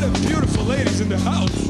lot of beautiful ladies in the house.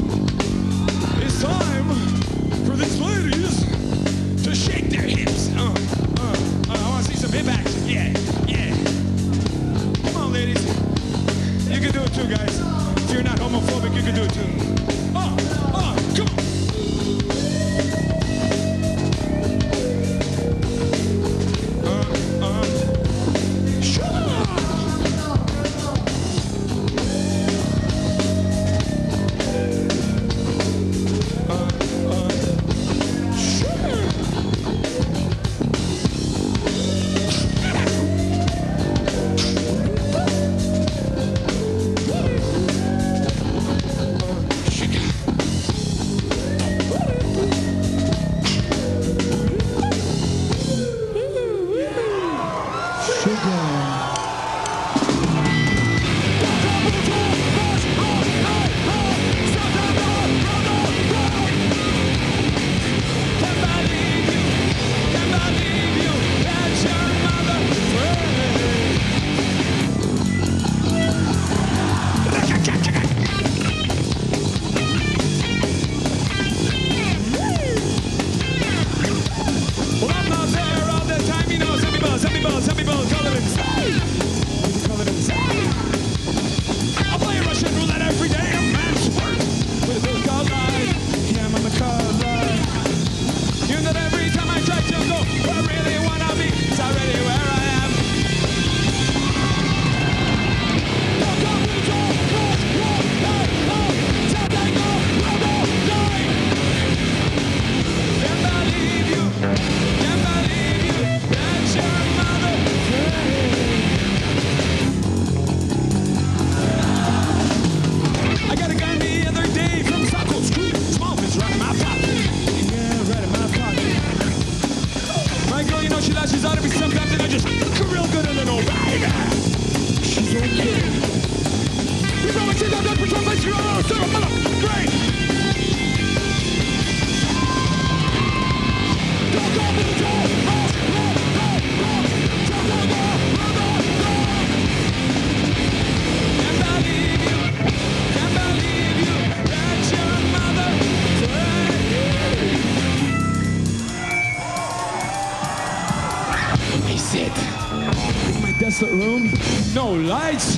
face it. In my desert room, no lights,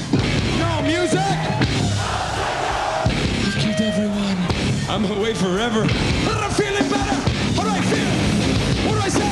no music. I've killed everyone. I'm away forever. But I'm feeling better. What do I feel? What do I say?